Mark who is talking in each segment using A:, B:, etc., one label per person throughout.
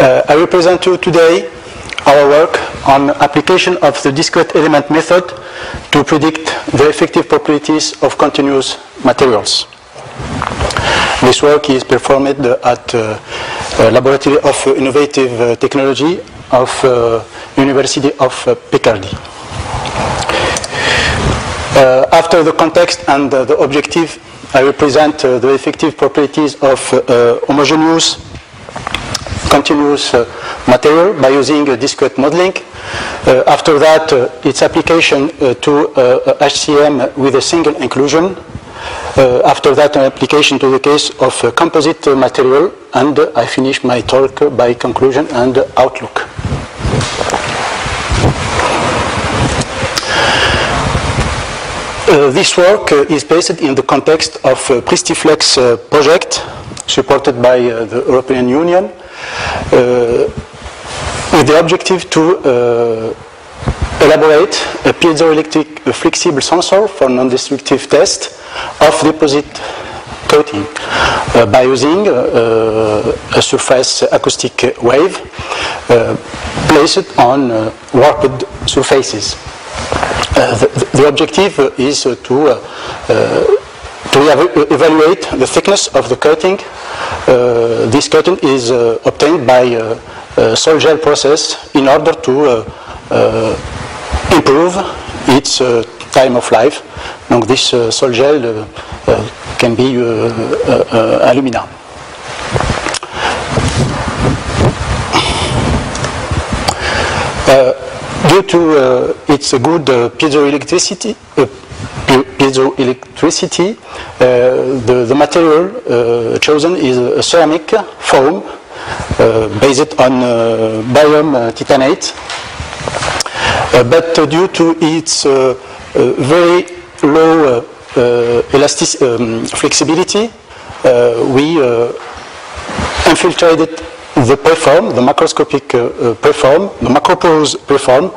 A: Uh, I will present you today our work on application of the discrete element method to predict the effective properties of continuous materials. This work is performed at uh, Laboratory of Innovative Technology of uh, University of Picardy. Uh, after the context and uh, the objective, I will present uh, the effective properties of homogeneous continuous uh, material by using discrete modeling. Uh, after that, uh, its application to HCM with a single inclusion. after that, an application to the case of composite material, and I finish my talk by conclusion and outlook. Uh, this work uh, is based in the context of uh, Pristiflex project supported by the European Union uh, with the objective to uh, elaborate a piezoelectric a flexible sensor for non-destructive test of deposit coating uh, by using uh, a surface acoustic wave uh, placed on uh, warped surfaces. The, the, objective is to to evaluate the thickness of the coating. Uh, this coating is uh, obtained by uh, uh, a sol gel process in order to uh, uh improve its time of life. Donc this sol gel can be alumina. due to its good piezoelectricity, piezoelectricity, uh, the, the material uh, chosen is a ceramic foam uh, based on barium titanate. but due to its very low elastic um, flexibility, we infiltrated the preform, the macroscopic uh, preform, the macroporous preform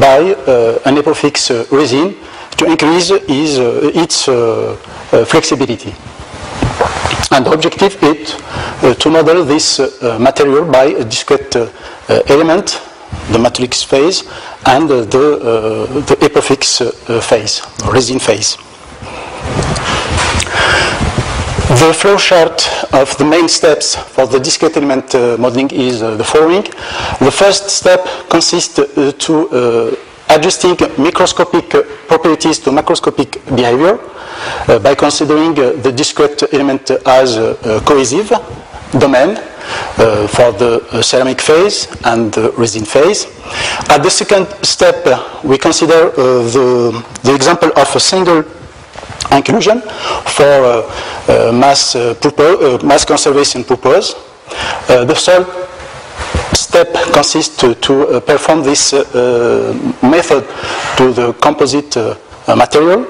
A: by uh, an epofix uh, resin to increase is, uh, its uh, uh, flexibility. And the objective is to model this material by a discrete element, the matrix phase, and the, the epofix phase, resin phase. The flow chart of the main steps for the discrete element uh, modeling is uh, the following. The first step consists uh, to adjusting microscopic properties to macroscopic behavior uh, by considering uh, the discrete element as a cohesive domain uh, for the uh, ceramic phase and the resin phase. At the second step, uh, we consider the, the example of a single inclusion for mass, mass conservation purpose. the third step consists to, to uh, perform this uh, uh, method to the composite material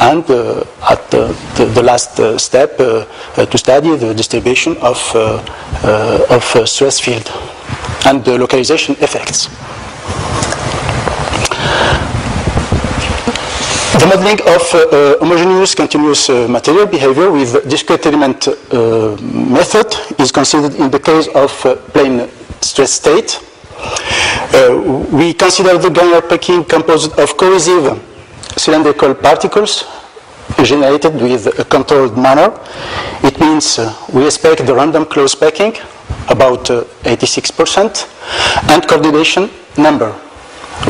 A: and uh, at the, the, the last uh, step uh, to study the distribution of, of stress field and the localization effects. The modeling of homogeneous continuous material behavior with discrete element method is considered in the case of plane stress state. Uh, we consider the Gangler packing composed of cohesive cylindrical particles generated with a controlled manner. It means uh, we expect the random close packing, about 86%, uh, and coordination number.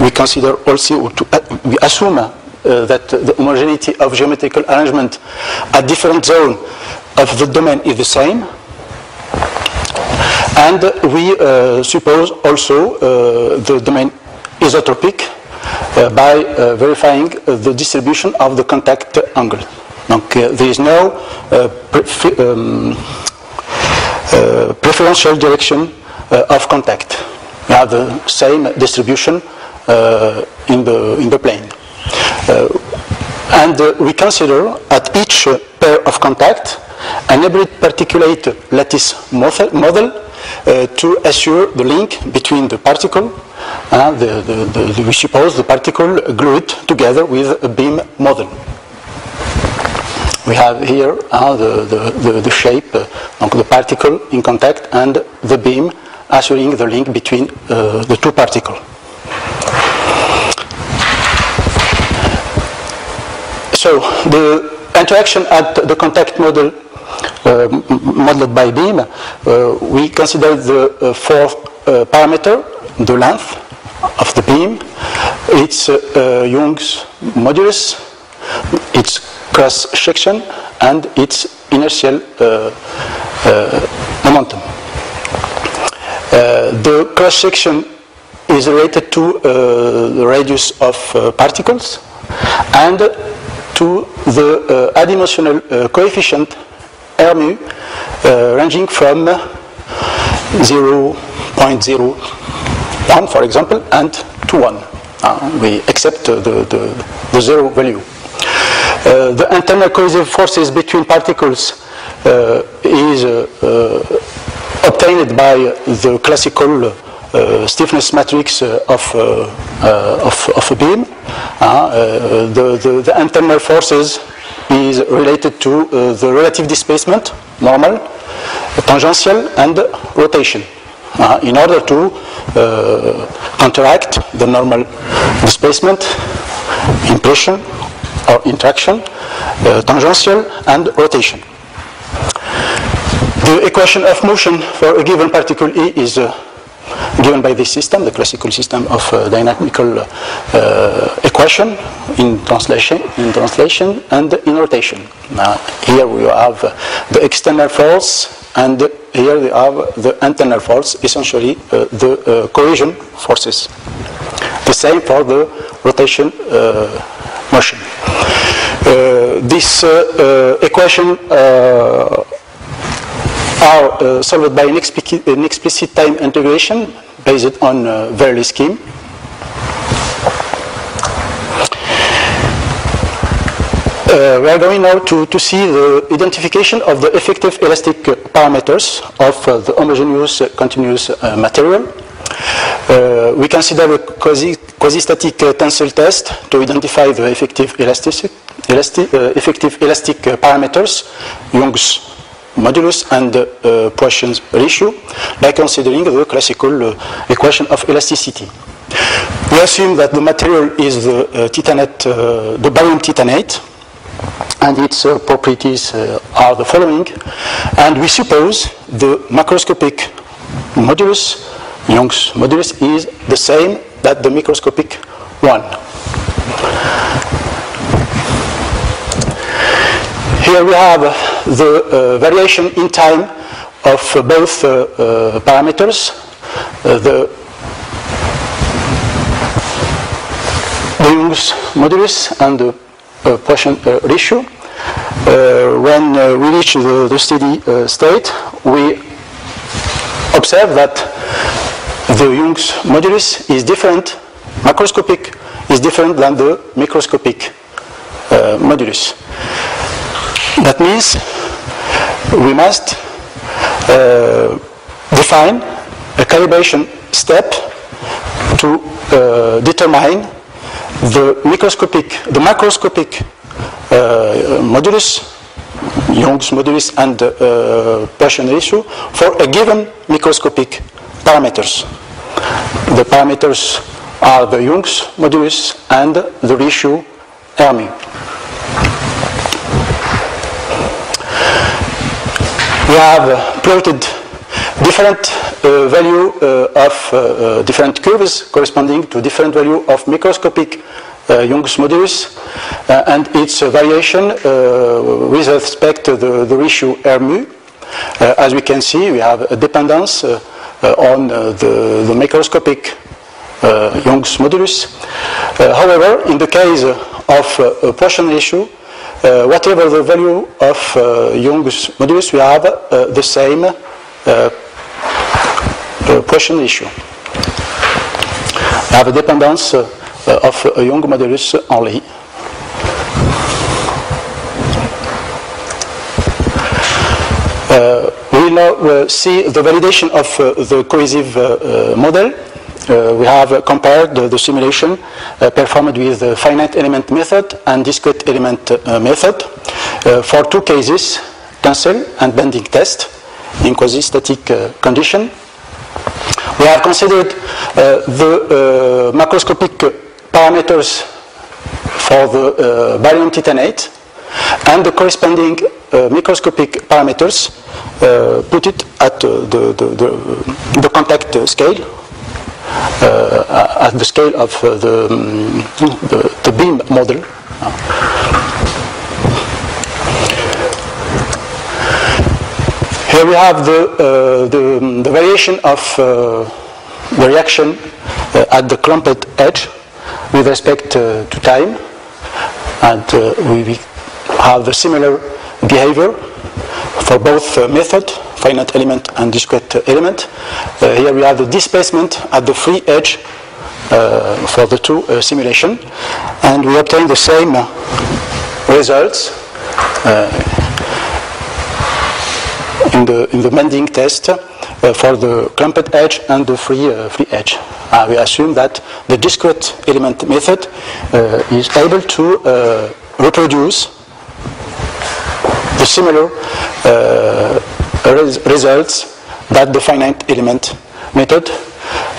A: We consider also, to, uh, we assume uh, that the homogeneity of geometrical arrangement at different zones of the domain is the same, and we uh, suppose also uh, the domain isotropic uh, by verifying the distribution of the contact angle. Donc, there is no um, preferential direction of contact. We have the same distribution in, the, in the plane. and we consider at each pair of contact an hybrid particulate lattice model uh, to assure the link between the particle, uh, the, the, the, we suppose the particle glued together with a beam model. We have here uh, the, the, shape, of the particle in contact and the beam assuring the link between the two particles. So the interaction at the contact model uh, Uh, modeled by beam, uh, we consider the uh, fourth uh, parameter, the length of the beam, its uh, Young's modulus, its cross section, and its inertial momentum. the cross section is related to the radius of particles and to the uh, adimensional uh, coefficient R mu uh, ranging from 0.01, for example, and to 1. Uh, we accept the, the, the, zero value. Uh, the internal cohesive forces between particles uh, is obtained by the classical uh, stiffness matrix uh, of, uh, of, of, a beam. The, the, the, internal forces is related to the relative displacement, normal, tangential, and rotation. Uh, in order to uh, counteract the normal displacement, impression or interaction, uh, tangential and rotation. The equation of motion for a given particle E is given by this system, the classical system of uh, dynamical uh, equation in translation, in translation and in rotation. Now, here we have the external force and here we have the internal force, essentially uh, the uh, cohesion forces. The same for the rotation uh, motion. Uh, this equation are uh, solved by an, explic an, explicit time integration based on uh, scheme. Uh, we are going now to, to see the identification of the effective elastic parameters of uh, the homogeneous uh, continuous uh, material. Uh, we consider a quasi-static quasi tensile test to identify the effective elastic, elastic, effective elastic parameters, Young's modulus and uh, Poisson's ratio by considering the classical uh, equation of elasticity. We assume that the material is the uh, titanate, uh, the barium titanate, and its uh, properties uh, are the following. And we suppose the macroscopic modulus, Young's modulus, is the same that the microscopic one. Here we have the uh, variation in time of uh, both uh, parameters. the Young's modulus and the uh, Poisson uh, ratio. Uh, when we reach the, the steady state, we observe that the Young's modulus is different, macroscopic is different than the microscopic modulus. That means we must uh, define a calibration step to uh, determine the microscopic, the macroscopic uh, modulus, Young's modulus and uh, Poisson ratio for a given microscopic parameters. The parameters are the Young's modulus and the ratio R we have plotted different uh, value uh, of uh, uh, different curves corresponding to different value of microscopic Young's modulus and its variation with respect to the, the ratio R mu. as we can see, we have a dependence on the, the, microscopic Young's modulus. however, in the case of uh, Poisson ratio, whatever the value of uh, Young's modulus, we have uh, the same Poisson issue. We have a dependence of a Young modulus only. Uh, we now uh, see the validation of uh, the cohesive model uh, we have compared the, the simulation uh, performed with the finite element method and discrete element uh, method for two cases, tensile and bending test in quasi-static condition. We have considered the macroscopic parameters for the barium titanate and the corresponding uh, microscopic parameters, uh, put it at uh, the, the, the, the, contact scale, Uh, at the scale of uh, the, um, the, the, beam model. Here we have the, uh, the, um, the, variation of the reaction at the clumped edge with respect to time. And we have a similar behavior for both uh, method, finite element and discrete element. Uh, here we have the displacement at the free edge uh, for the two uh, simulation, and we obtain the same results uh, in the in the bending test uh, for the clumped edge and the free free edge. we assume that the discrete element method is able to reproduce the similar uh, res results that the finite element method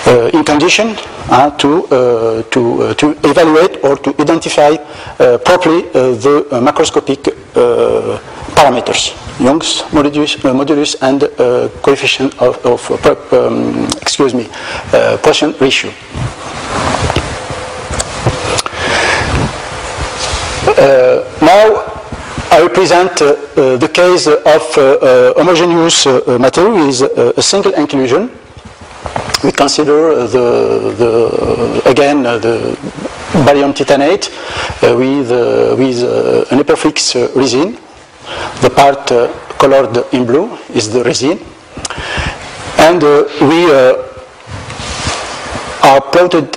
A: uh, in condition uh, to, uh, to, uh, to evaluate or to identify uh, properly the macroscopic parameters, Young's modulus, modulus and coefficient of, of um, excuse me, Poisson ratio. now, I represent uh, uh, the case of uh, uh homogeneous uh, uh, material with a single inclusion. We consider the, the again the barium titanate with, with an epofix resin. The part colored in blue is the resin. And we are plotted,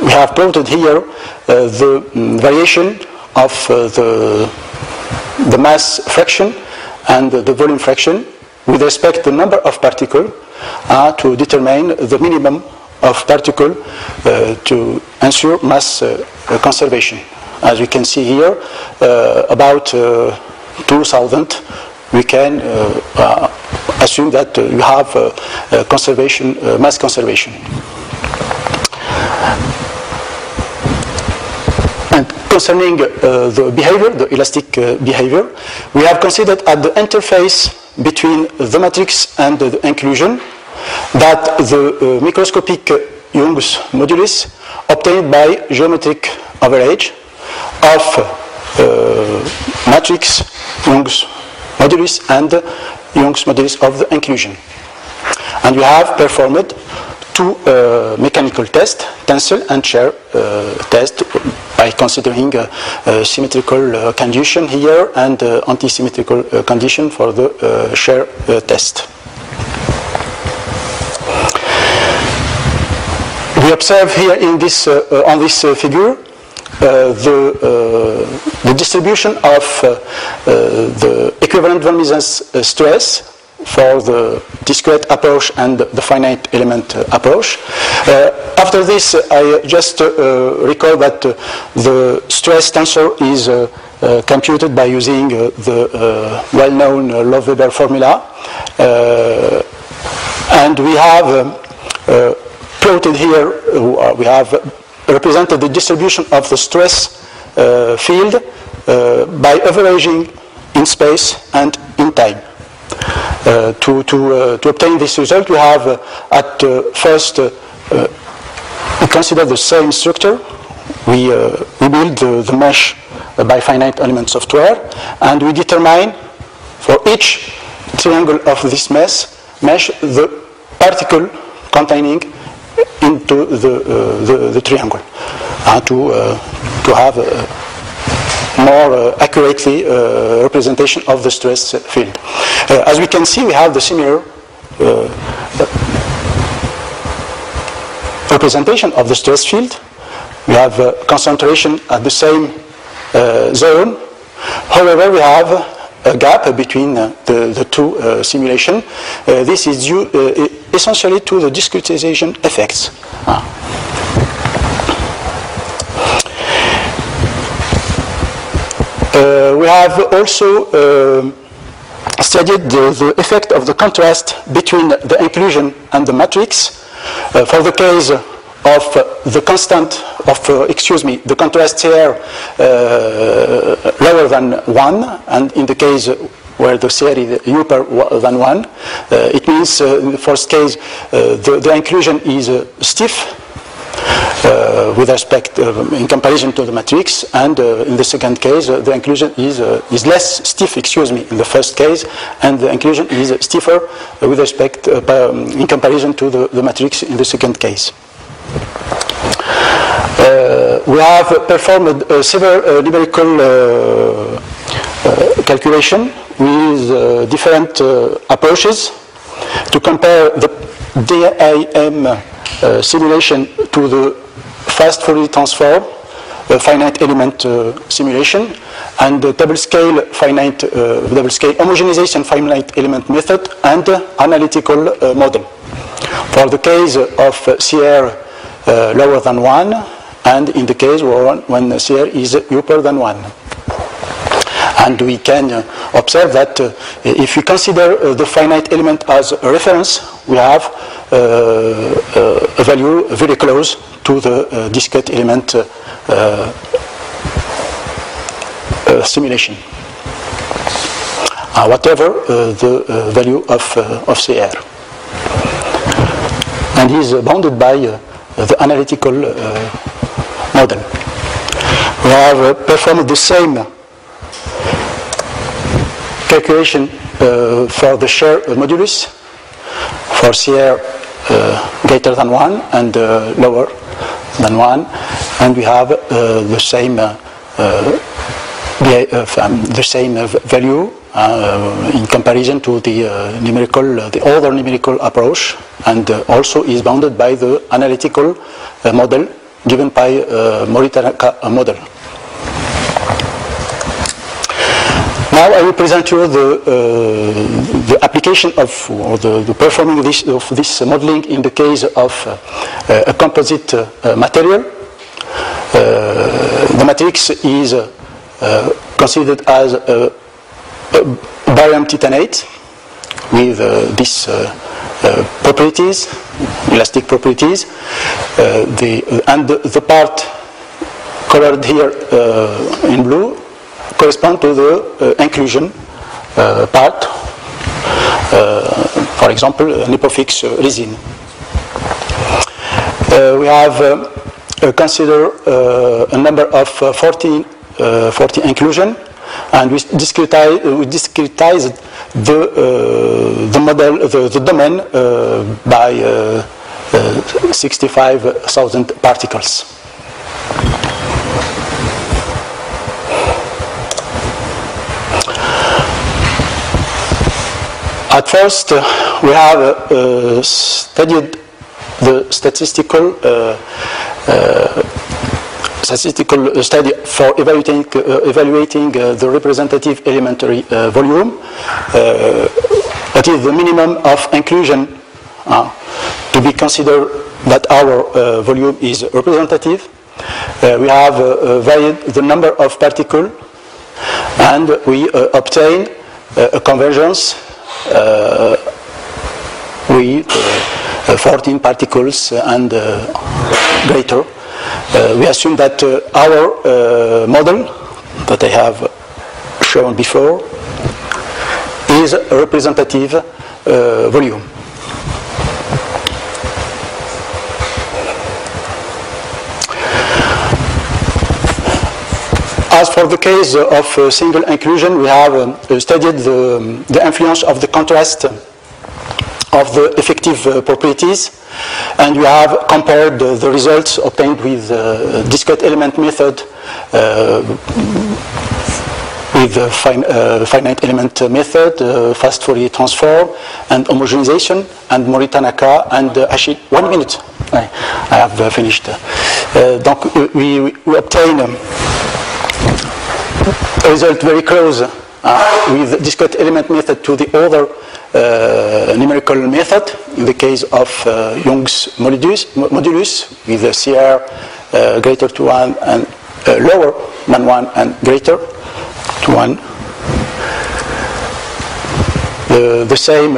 A: we have plotted here the um, variation of the the mass fraction and the volume fraction with respect to the number of particles uh, to determine the minimum of particle uh, to ensure mass uh, conservation. As we can see here, uh, about uh, 2000 we can uh, assume that you have conservation, mass conservation. Concerning uh, the behavior, the elastic uh, behavior, we have considered at the interface between the matrix and the inclusion that the uh, microscopic Young's modulus obtained by geometric average of matrix Young's modulus and Young's modulus of the inclusion. And we have performed two uh, mechanical tests, tensile and shear uh, test by considering a, a symmetrical uh, condition here and uh, anti-symmetrical uh, condition for the uh, shear test. We observe here in this, on this figure the, the distribution of the equivalent von Mises stress for the discrete approach and the finite element uh, approach. Uh, after this, I just uh, recall that uh, the stress tensor is uh, uh, computed by using the well-known Love-Weber formula. and we have um, plotted here, we have represented the distribution of the stress field by averaging in space and in time. Uh, to, to, uh, to obtain this result, we have uh, at first we consider the same structure. We, we build the, the mesh by finite element software, and we determine for each triangle of this mesh, mesh the particle containing into the, uh, the, the, triangle uh, to, uh, to have more uh, accurately uh, representation of the stress field. Uh, as we can see, we have the similar representation of the stress field. We have concentration at the same zone. However, we have a gap between uh, the, the, two uh, simulations. Uh, this is due essentially to the discretization effects. Ah. Uh, we have also uh, studied the, the, effect of the contrast between the inclusion and the matrix. Uh, for the case of uh, the constant of, uh, excuse me, the contrast here uh, lower than 1, and in the case where the CR is upper than 1, uh, it means in the first case the, the inclusion is stiff uh, with respect uh, in comparison to the matrix and uh, in the second case the inclusion is, is less stiff excuse me in the first case and the inclusion is stiffer with respect um, in comparison to the, the matrix in the second case. Uh, we have performed uh, several uh, numerical calculation with different approaches to compare the DEM simulation to the fast Fourier transform, uh, finite element uh, simulation, and the double scale finite uh, double scale homogenization finite element method and analytical model. For the case of CR lower than one, and in the case when, CR is upper than one. And we can uh, observe that uh, if we consider uh, the finite element as a reference, we have a value very close to the discrete element simulation. Uh, whatever uh, the uh, value of, of CR. And is bounded by the analytical model. We have performed the same calculation uh, for the shear modulus for CR uh, greater than 1 and uh, lower than 1 and we have the same the same value uh, in comparison to the uh, numerical, uh, the other numerical approach, and also is bounded by the analytical model given by Mori-Tanaka model. Now I will present you the, uh, the application of, or the, the, performing this, of this modeling in the case of uh, a composite uh, material. Uh, the matrix is uh, considered as a, a barium titanate with uh, these properties, elastic properties. the, and the, the part colored here in blue correspond to the uh, inclusion uh, part. Uh, for example, an epofix resin. we have consider a number of 40, 40 inclusion and we discretize, we the, uh, the model, the, the domain uh, by uh, 65,000 particles. At first, uh, we have uh, uh studied the statistical uh, uh statistical uh, study for evaluating, evaluating the representative elementary volume. that is the minimum of inclusion to be considered that our volume is representative. we have varied the number of particles and we obtain a convergence uh, with uh, 14 particles and uh, greater. we assume that our model that I have shown before is a representative volume. For the case of uh, single inclusion, we have uh, studied the, the, influence of the contrast of the effective uh, properties, and we have compared the results obtained with the discrete element method with the fin uh, finite element method, uh, fast Fourier transform, and homogenization, and Mori-Tanaka, and uh, one minute, I, I have finished. donc, we, we obtain um, result very close uh, with discrete element method to the other uh, numerical method in the case of uh, Young's modulus, modulus with the CR uh, greater to 1 and uh, lower than 1 and greater to 1. the, the same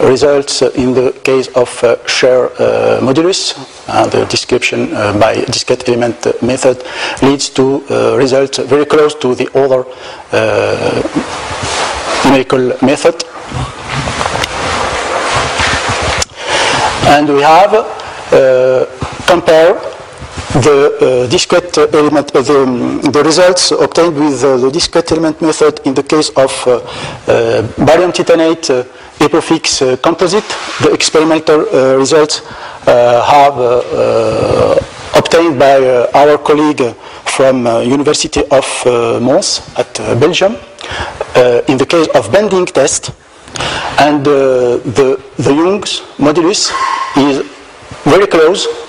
A: results in the case of uh, shear uh, modulus. Uh, the description by discrete element method leads to results very close to the other numerical method. And we have uh, compare the uh, discrete element, uh, the, um, the, results obtained with uh, the discrete element method in the case of uh, uh, barium titanate uh, epofix uh, composite. The experimental uh, results have obtained by our colleague from University of Mons at Belgium in the case of bending test. And the, the Young's modulus is very close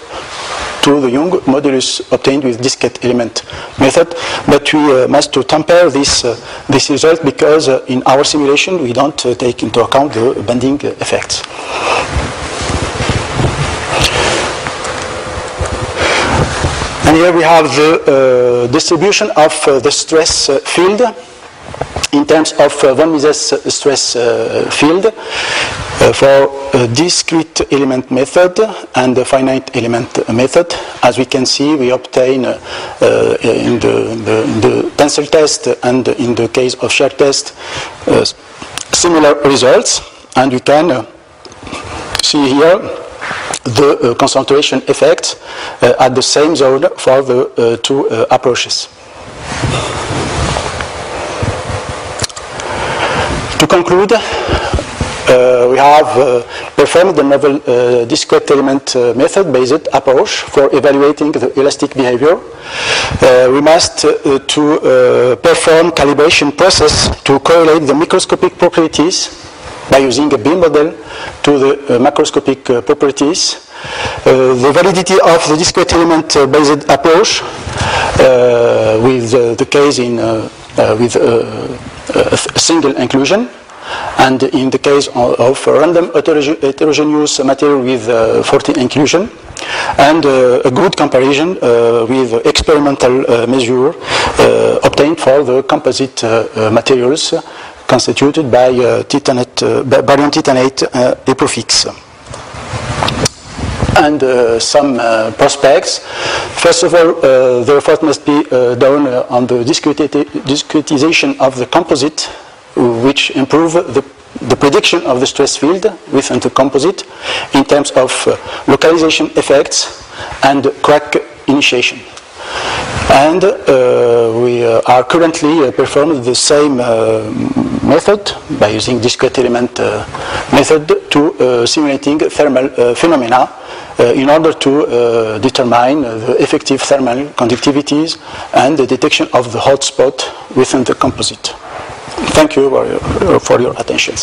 A: to the Young modulus obtained with discrete element method, but we uh, must to compare this, uh, this result because uh, in our simulation we don't uh, take into account the bending effects. And here we have the uh, distribution of uh, the stress field in terms of uh, von Mises stress uh, field uh, Uh, for a discrete element method and the finite element method. As we can see, we obtain uh, in the, the, the, tensile test and in the case of shear test similar results. And we can see here the uh, concentration effect uh, at the same zone for the uh, two approaches. To conclude, uh, we have uh, performed the novel uh, discrete element uh, method based approach for evaluating the elastic behavior. Uh, we must uh, to perform calibration process to correlate the microscopic properties by using a beam model to the macroscopic properties. the validity of the discrete element based approach with the case in with a single inclusion. And in the case of, random heterogeneous material with uh, 40 inclusion, and uh, a good comparison uh, with experimental uh, measure uh, obtained for the composite uh, materials constituted by titanate, barium titanate epofix and uh, some uh, prospects. First of all, uh, the effort must be done on the discretization of the composite, which improve the, the prediction of the stress field within the composite in terms of localization effects and crack initiation. And uh, we uh, are currently uh, performing the same method by using discrete element method to simulating thermal phenomena uh, in order to uh, determine the effective thermal conductivities and the detection of the hot spot within the composite. Thank you uh, for your, for your attention.